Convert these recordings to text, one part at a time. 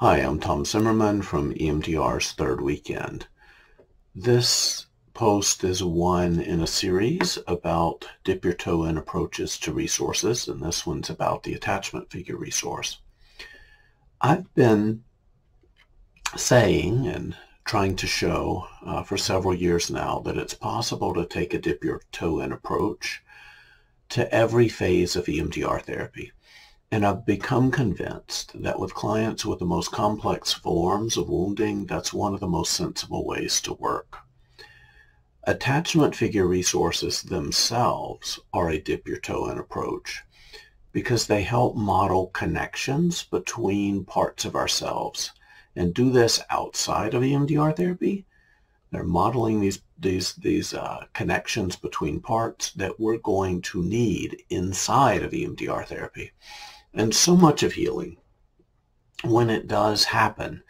Hi, I'm Tom Zimmerman from EMDR's Third Weekend. This post is one in a series about dip your toe in approaches to resources, and this one's about the attachment figure resource. I've been saying and trying to show uh, for several years now that it's possible to take a dip your toe in approach to every phase of EMDR therapy. And I've become convinced that with clients with the most complex forms of wounding, that's one of the most sensible ways to work. Attachment figure resources themselves are a dip your toe in approach because they help model connections between parts of ourselves and do this outside of EMDR therapy. They're modeling these these these uh, connections between parts that we're going to need inside of EMDR therapy. And so much of healing, when it does happen,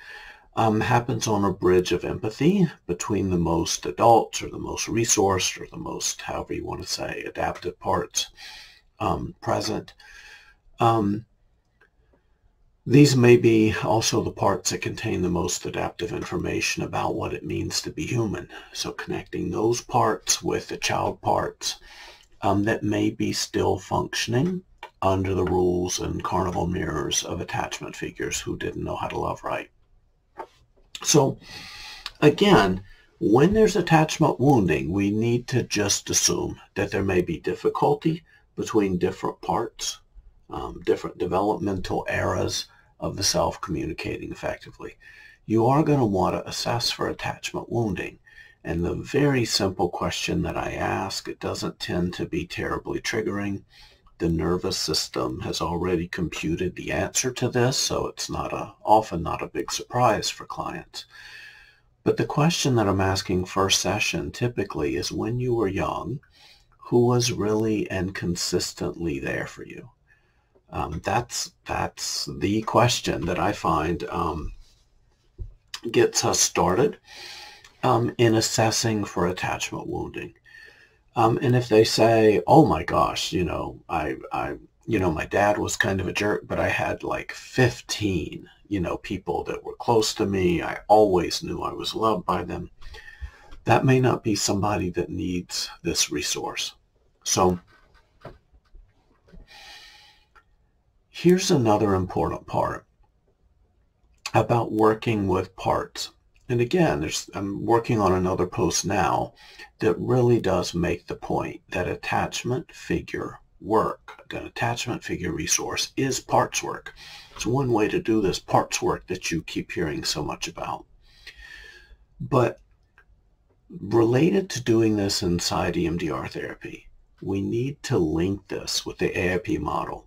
um, happens on a bridge of empathy between the most adults or the most resourced or the most, however you want to say, adaptive parts um, present. Um, these may be also the parts that contain the most adaptive information about what it means to be human. So connecting those parts with the child parts um, that may be still functioning under the rules and carnival mirrors of attachment figures who didn't know how to love right. So again, when there's attachment wounding, we need to just assume that there may be difficulty between different parts, um, different developmental eras of the self communicating effectively. You are going to want to assess for attachment wounding. And the very simple question that I ask, it doesn't tend to be terribly triggering the nervous system has already computed the answer to this, so it's not a, often not a big surprise for clients. But the question that I'm asking first session typically is when you were young, who was really and consistently there for you? Um, that's that's the question that I find um, gets us started um, in assessing for attachment wounding. Um, and if they say, oh my gosh, you know, I, I, you know, my dad was kind of a jerk, but I had like 15, you know, people that were close to me. I always knew I was loved by them. That may not be somebody that needs this resource. So here's another important part about working with parts. And again, there's, I'm working on another post now that really does make the point that attachment figure work, an attachment figure resource is parts work. It's one way to do this parts work that you keep hearing so much about. But related to doing this inside EMDR therapy, we need to link this with the AIP model.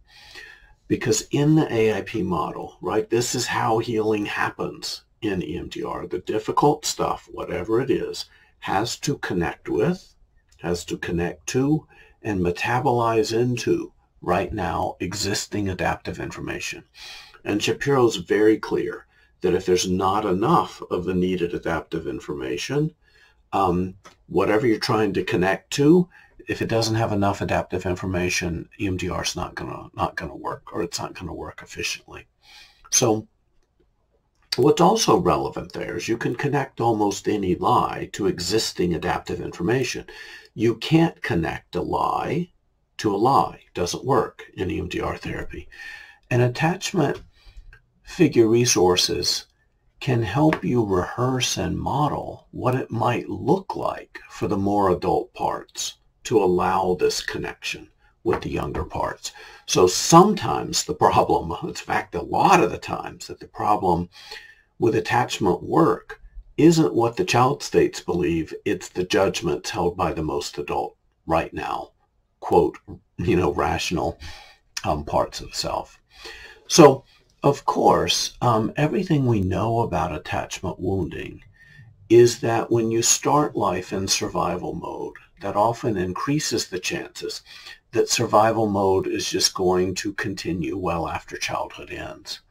Because in the AIP model, right, this is how healing happens in EMDR. The difficult stuff, whatever it is, has to connect with, has to connect to, and metabolize into right now existing adaptive information. And Shapiro's very clear that if there's not enough of the needed adaptive information, um, whatever you're trying to connect to, if it doesn't have enough adaptive information, EMDR is not gonna not gonna work, or it's not gonna work efficiently. So What's also relevant there is you can connect almost any lie to existing adaptive information. You can't connect a lie to a lie. It doesn't work in EMDR therapy. And attachment figure resources can help you rehearse and model what it might look like for the more adult parts to allow this connection with the younger parts. So sometimes the problem, in fact, a lot of the times that the problem with attachment work isn't what the child states believe. It's the judgments held by the most adult right now, quote, you know, rational um, parts of self. So, of course, um, everything we know about attachment wounding is that when you start life in survival mode, that often increases the chances that survival mode is just going to continue well after childhood ends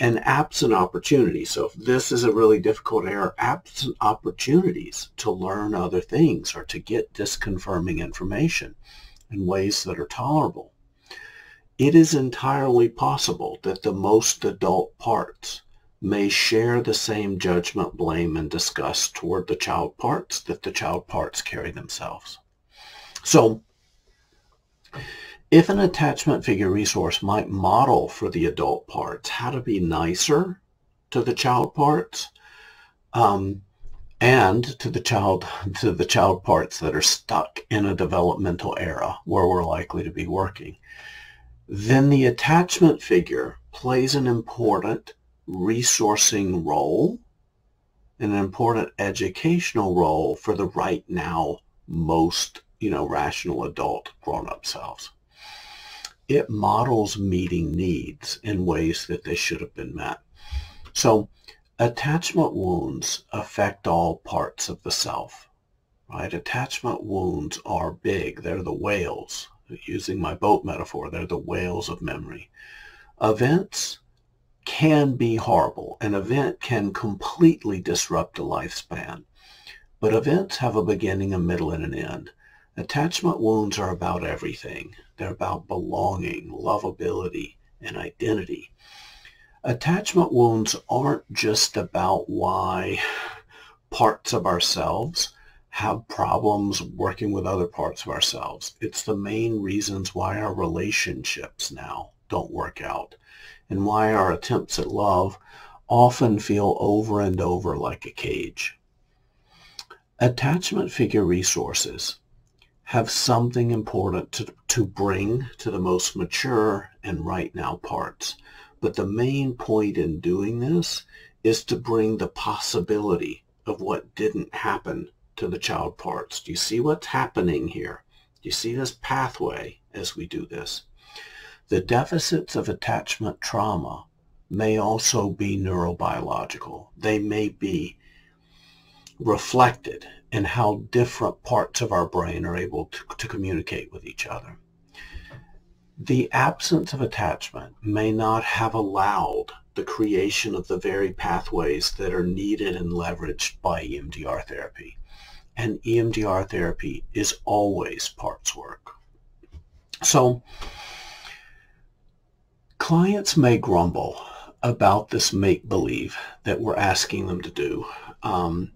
and absent opportunities. So if this is a really difficult error, absent opportunities to learn other things or to get disconfirming information in ways that are tolerable. It is entirely possible that the most adult parts may share the same judgment, blame, and disgust toward the child parts that the child parts carry themselves. So if an attachment figure resource might model for the adult parts how to be nicer to the child parts um, and to the child to the child parts that are stuck in a developmental era where we're likely to be working, then the attachment figure plays an important resourcing role, an important educational role for the right now most you know rational adult grown-up selves it models meeting needs in ways that they should have been met. So attachment wounds affect all parts of the self, right? Attachment wounds are big. They're the whales. Using my boat metaphor, they're the whales of memory. Events can be horrible. An event can completely disrupt a lifespan. But events have a beginning, a middle, and an end. Attachment wounds are about everything. They're about belonging, lovability, and identity. Attachment wounds aren't just about why parts of ourselves have problems working with other parts of ourselves. It's the main reasons why our relationships now don't work out and why our attempts at love often feel over and over like a cage. Attachment figure resources have something important to, to bring to the most mature and right now parts. But the main point in doing this is to bring the possibility of what didn't happen to the child parts. Do you see what's happening here? Do you see this pathway as we do this? The deficits of attachment trauma may also be neurobiological. They may be reflected in how different parts of our brain are able to, to communicate with each other. The absence of attachment may not have allowed the creation of the very pathways that are needed and leveraged by EMDR therapy. And EMDR therapy is always parts work. So clients may grumble about this make-believe that we're asking them to do. Um,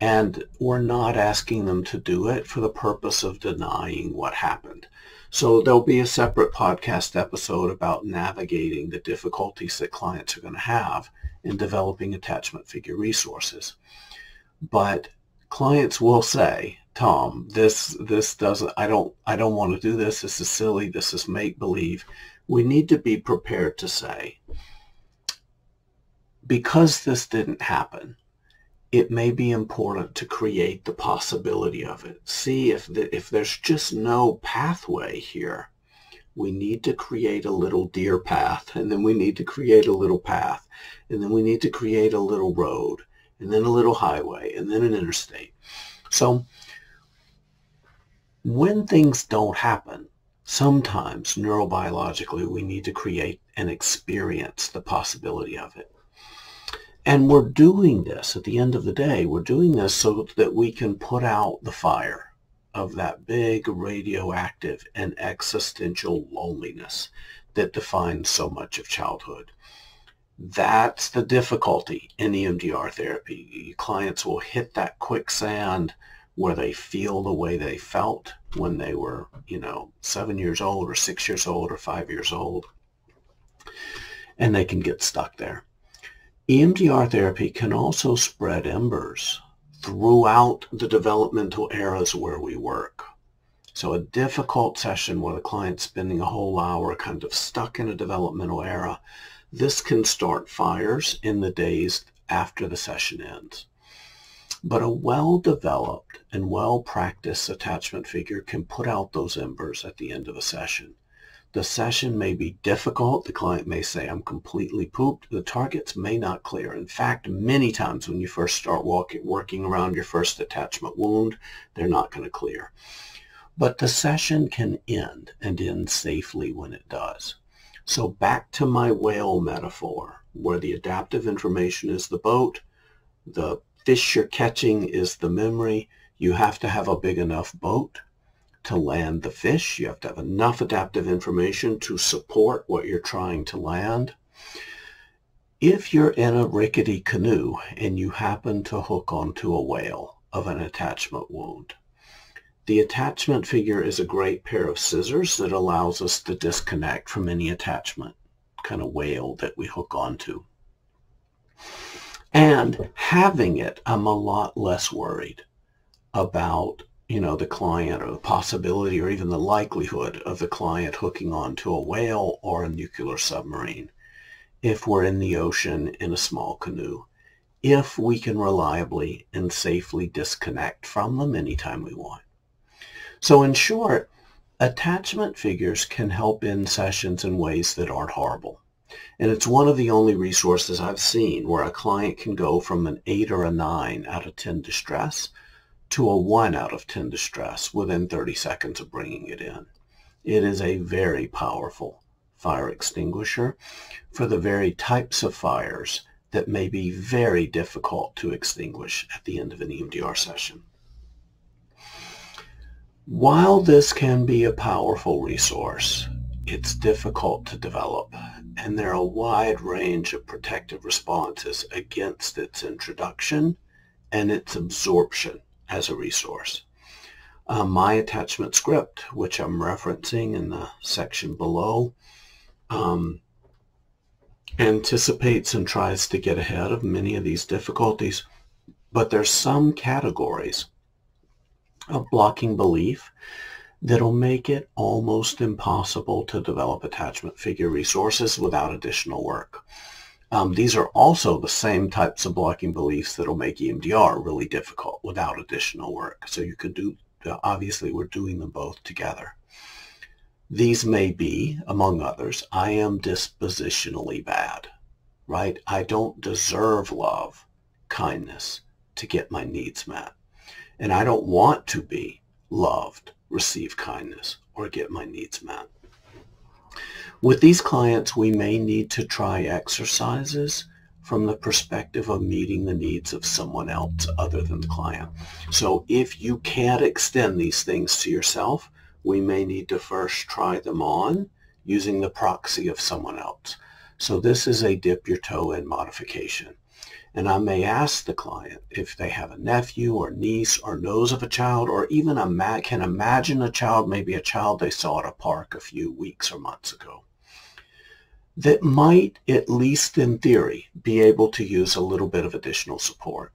and we're not asking them to do it for the purpose of denying what happened. So there'll be a separate podcast episode about navigating the difficulties that clients are going to have in developing attachment figure resources. But clients will say, Tom, this this doesn't I don't I don't want to do this. This is silly. This is make believe. We need to be prepared to say because this didn't happen, it may be important to create the possibility of it. See if, the, if there's just no pathway here, we need to create a little deer path, and then we need to create a little path, and then we need to create a little road, and then a little highway, and then an interstate. So when things don't happen, sometimes neurobiologically we need to create and experience the possibility of it. And we're doing this at the end of the day, we're doing this so that we can put out the fire of that big radioactive and existential loneliness that defines so much of childhood. That's the difficulty in EMDR therapy. Clients will hit that quicksand where they feel the way they felt when they were, you know, seven years old or six years old or five years old. And they can get stuck there. EMDR therapy can also spread embers throughout the developmental eras where we work. So a difficult session where the client's spending a whole hour kind of stuck in a developmental era, this can start fires in the days after the session ends. But a well-developed and well-practiced attachment figure can put out those embers at the end of a session. The session may be difficult. The client may say, I'm completely pooped. The targets may not clear. In fact, many times when you first start walking, working around your first attachment wound, they're not going to clear. But the session can end and end safely when it does. So back to my whale metaphor, where the adaptive information is the boat, the fish you're catching is the memory. You have to have a big enough boat to land the fish. You have to have enough adaptive information to support what you're trying to land. If you're in a rickety canoe and you happen to hook onto a whale of an attachment wound, the attachment figure is a great pair of scissors that allows us to disconnect from any attachment kind of whale that we hook onto. And having it, I'm a lot less worried about, you know, the client or the possibility or even the likelihood of the client hooking onto a whale or a nuclear submarine if we're in the ocean in a small canoe, if we can reliably and safely disconnect from them anytime we want. So in short, attachment figures can help in sessions in ways that aren't horrible. And it's one of the only resources I've seen where a client can go from an 8 or a 9 out of 10 distress to a 1 out of 10 distress within 30 seconds of bringing it in. It is a very powerful fire extinguisher for the very types of fires that may be very difficult to extinguish at the end of an EMDR session. While this can be a powerful resource, it's difficult to develop, and there are a wide range of protective responses against its introduction and its absorption as a resource. Uh, my attachment script, which I'm referencing in the section below, um, anticipates and tries to get ahead of many of these difficulties, but there's some categories of blocking belief that'll make it almost impossible to develop attachment figure resources without additional work. Um, these are also the same types of blocking beliefs that'll make EMDR really difficult without additional work. So you could do, obviously we're doing them both together. These may be, among others, I am dispositionally bad, right? I don't deserve love, kindness to get my needs met. And I don't want to be loved, receive kindness, or get my needs met. With these clients, we may need to try exercises from the perspective of meeting the needs of someone else other than the client. So if you can't extend these things to yourself, we may need to first try them on using the proxy of someone else. So this is a dip your toe in modification. And I may ask the client if they have a nephew or niece or knows of a child or even a can imagine a child, maybe a child they saw at a park a few weeks or months ago, that might, at least in theory, be able to use a little bit of additional support.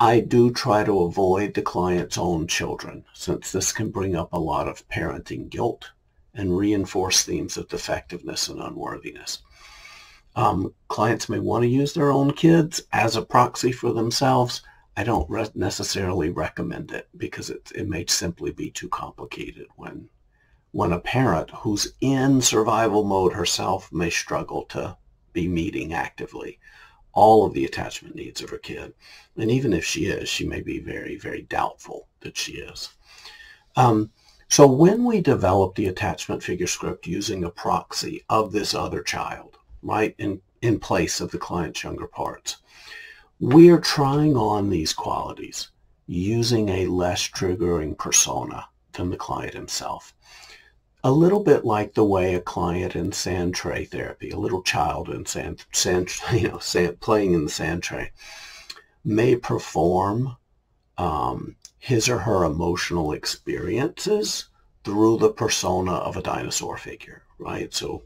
I do try to avoid the client's own children since this can bring up a lot of parenting guilt and reinforce themes of defectiveness and unworthiness. Um, clients may want to use their own kids as a proxy for themselves. I don't re necessarily recommend it because it, it may simply be too complicated when when a parent who's in survival mode herself may struggle to be meeting actively all of the attachment needs of her kid. And even if she is, she may be very, very doubtful that she is. Um, so when we develop the attachment figure script using a proxy of this other child, right, in, in place of the client's younger parts, we are trying on these qualities using a less triggering persona than the client himself a little bit like the way a client in sand tray therapy, a little child in sand, sand you know, sand, playing in the sand tray, may perform um, his or her emotional experiences through the persona of a dinosaur figure, right? So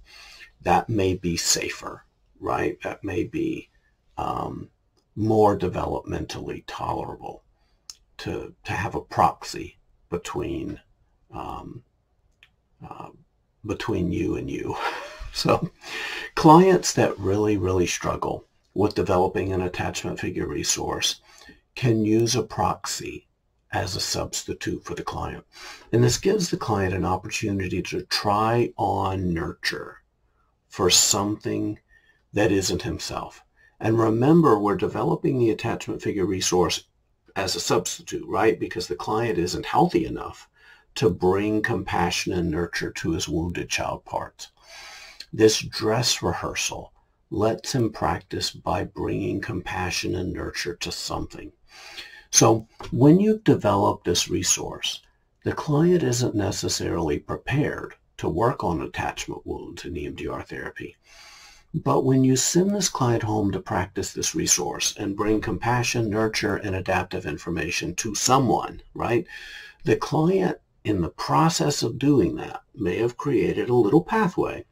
that may be safer, right? That may be um, more developmentally tolerable to, to have a proxy between um, uh, between you and you. so clients that really, really struggle with developing an attachment figure resource can use a proxy as a substitute for the client. And this gives the client an opportunity to try on nurture for something that isn't himself. And remember, we're developing the attachment figure resource as a substitute, right? Because the client isn't healthy enough to bring compassion and nurture to his wounded child parts. This dress rehearsal lets him practice by bringing compassion and nurture to something. So when you've developed this resource, the client isn't necessarily prepared to work on attachment wounds in EMDR therapy. But when you send this client home to practice this resource and bring compassion, nurture, and adaptive information to someone, right? The client in the process of doing that may have created a little pathway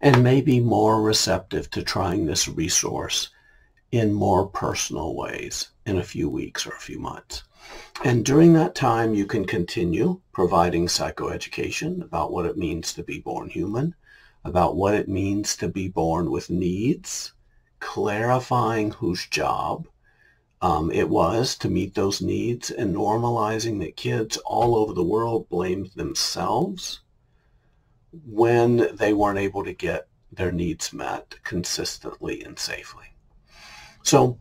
and may be more receptive to trying this resource in more personal ways in a few weeks or a few months. And during that time, you can continue providing psychoeducation about what it means to be born human, about what it means to be born with needs, clarifying whose job um, it was to meet those needs and normalizing that kids all over the world blamed themselves when they weren't able to get their needs met consistently and safely. So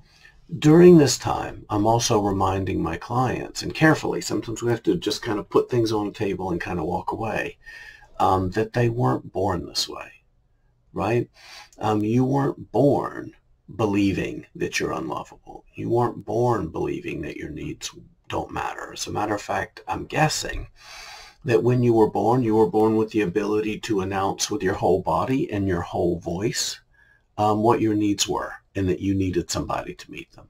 during this time, I'm also reminding my clients, and carefully, sometimes we have to just kind of put things on a table and kind of walk away, um, that they weren't born this way, right? Um, you weren't born believing that you're unlovable. You weren't born believing that your needs don't matter. As a matter of fact, I'm guessing that when you were born, you were born with the ability to announce with your whole body and your whole voice um, what your needs were and that you needed somebody to meet them.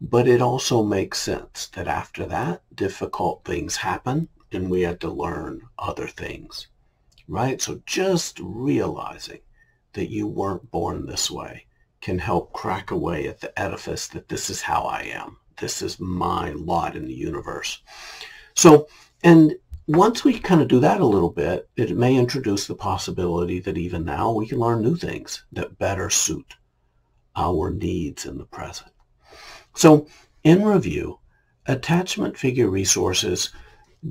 But it also makes sense that after that, difficult things happen and we had to learn other things, right? So just realizing that you weren't born this way can help crack away at the edifice that this is how I am. This is my lot in the universe. So, and once we kind of do that a little bit, it may introduce the possibility that even now we can learn new things that better suit our needs in the present. So in review, attachment figure resources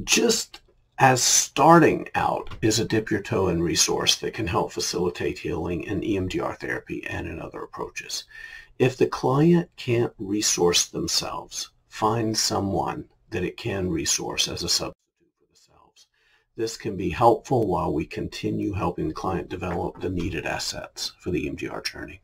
just as starting out is a dip your toe in resource that can help facilitate healing in EMDR therapy and in other approaches. If the client can't resource themselves, find someone that it can resource as a substitute for themselves. This can be helpful while we continue helping the client develop the needed assets for the EMDR journey.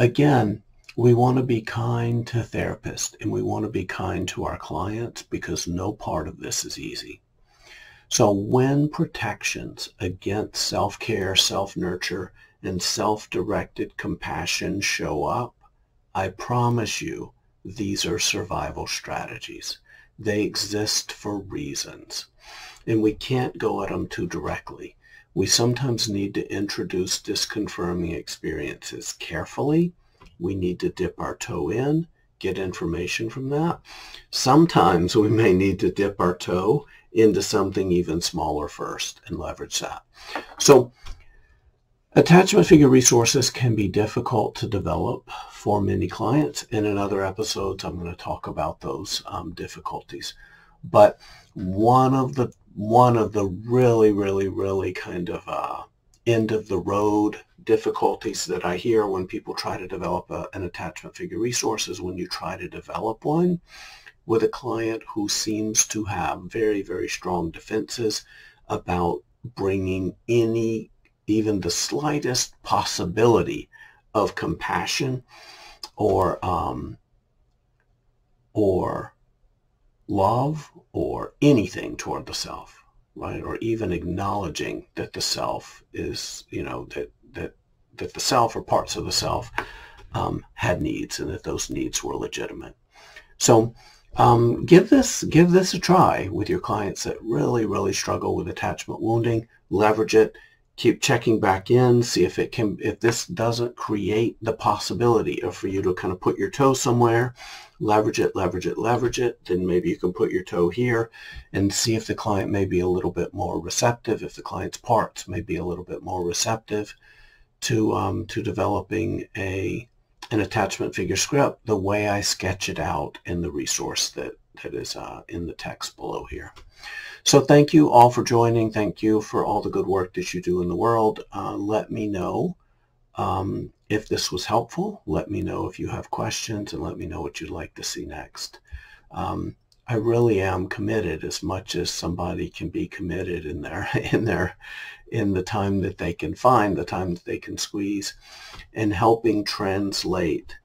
Again, we want to be kind to therapists and we want to be kind to our clients because no part of this is easy. So when protections against self-care, self-nurture, and self-directed compassion show up, I promise you these are survival strategies. They exist for reasons. And we can't go at them too directly. We sometimes need to introduce disconfirming experiences carefully we need to dip our toe in, get information from that. Sometimes we may need to dip our toe into something even smaller first and leverage that. So attachment figure resources can be difficult to develop for many clients. And in other episodes, I'm going to talk about those um, difficulties. But one of the one of the really, really, really kind of uh, end of the road difficulties that I hear when people try to develop a, an attachment figure resource is when you try to develop one with a client who seems to have very, very strong defenses about bringing any, even the slightest possibility of compassion or, um, or love or anything toward the self, right? Or even acknowledging that the self is, you know, that that that the self or parts of the self um, had needs and that those needs were legitimate. So um, give this give this a try with your clients that really really struggle with attachment wounding. Leverage it. Keep checking back in. See if it can if this doesn't create the possibility of for you to kind of put your toe somewhere. Leverage it, leverage it, leverage it. Then maybe you can put your toe here and see if the client may be a little bit more receptive. If the client's parts may be a little bit more receptive to um, to developing a an attachment figure script the way I sketch it out in the resource that that is uh, in the text below here. So thank you all for joining. Thank you for all the good work that you do in the world. Uh, let me know um, if this was helpful. Let me know if you have questions and let me know what you'd like to see next. Um, I really am committed as much as somebody can be committed in their in their in the time that they can find, the time that they can squeeze, and helping translate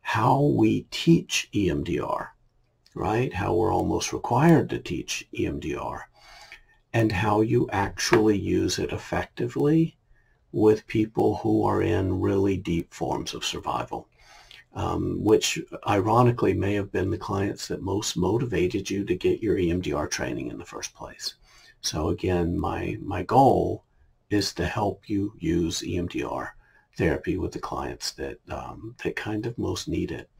how we teach EMDR, right? How we're almost required to teach EMDR, and how you actually use it effectively with people who are in really deep forms of survival, um, which ironically may have been the clients that most motivated you to get your EMDR training in the first place. So again, my, my goal is to help you use EMDR therapy with the clients that, um, that kind of most need it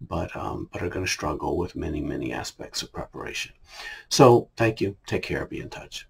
but um, but are going to struggle with many, many aspects of preparation. So thank you. Take care. Be in touch.